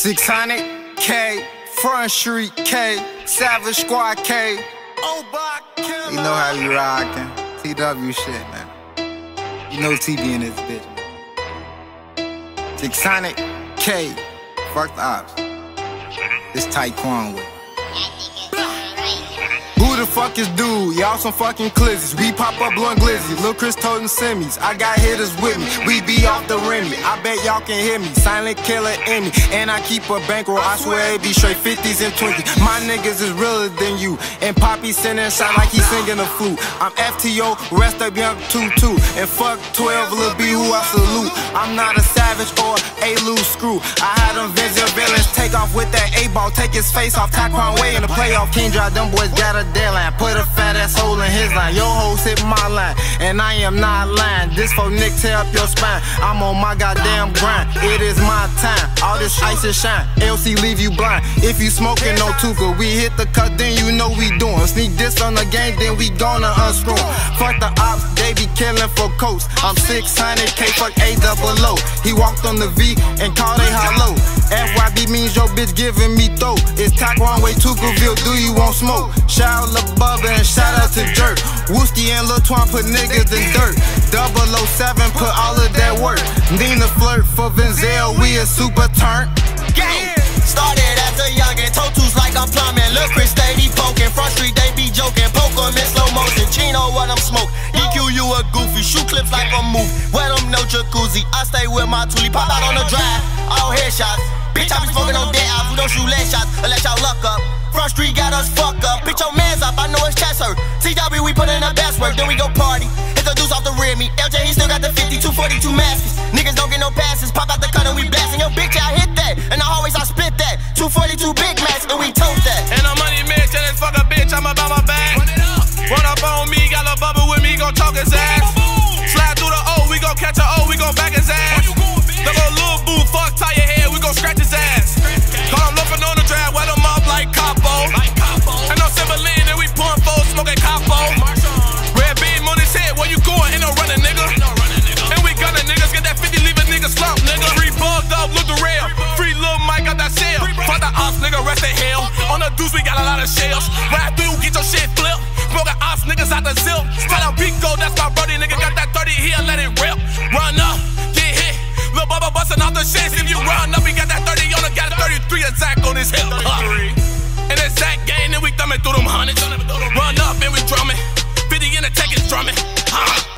600 K, Front Street K, Savage Squad K. You know how you rockin'. TW shit, man. You know TV in this bitch, man. 600 K, fuck the ops. This Tyquan with the fuck is dude? Y'all some fucking clizzies. We pop up blunt glizzy. Lil' Chris them semis. I got hitters with me. We be off the Remy. I bet y'all can hear me. Silent killer in me. And I keep a bankroll. I swear it be straight 50s and 20s. My niggas is realer than you. And Poppie singing sound like he singing a flute. I'm FTO, rest up young 2-2. And fuck 12, Lil B who I salute. I'm not a savage or a loose screw. I had them villains take off with that A-ball. Take his face off. Tyquan way in the playoff. King drive them boys got a deadline. Put a fat ass hole in his line. Your hoes hit my line, and I am not lying. This for Nick tear up your spine. I'm on my goddamn grind. It is my time. All this ice is shine. LC leave you blind. If you smoking no Tooka, we hit the cut, then you know we doing. Sneak this on the game, then we gonna unscrew. Fuck the ops, they be killing for coats. I'm 600k, fuck A double O. He walked on the V and called it hollow. FYB means your bitch giving me throat. It's Tyquan way Tukaville, do you want smoke? Shout out Bubba and shout out to Jerk. Wooski and Lil put niggas in dirt. 007 put all of that work. Nina flirt for Vinzel, we a super turn. Gang! Started as a youngin', toes like I'm plumbing. Lil Chris steady poking, front street they be joking. Poke em in slow motion, Chino what I'm smoke. EQ you a goofy, shoot clips like a move. Wet them no jacuzzi, I stay with my toolie. Pop out on the drive, all headshots. Bitch, I be smoking on dead eyes, we don't shoot less shots unless y'all luck up. Front street got us fucked up. Bitch, your man's up, I know it's chest hurt. TW, we put in the best work, then we go party. Hit the deuce off the rear me. LJ, he still got the 52, 42 masks. Niggas don't get no passes, pop out On the we got a lot of shells. Ride through, get your shit flipped. Smoking ops, niggas out the zip. Tell them Pico, that's my brother, nigga. Got that 30 here, let it rip. Run up, get hit. Lil Bubba busting off the shit. If you run up, we got that 30 on the got a 33 exact on his hip. Huh. And exact game, then we thumbing through them hundreds. Run up and we drumming. 50 in the tech is drumming. Huh.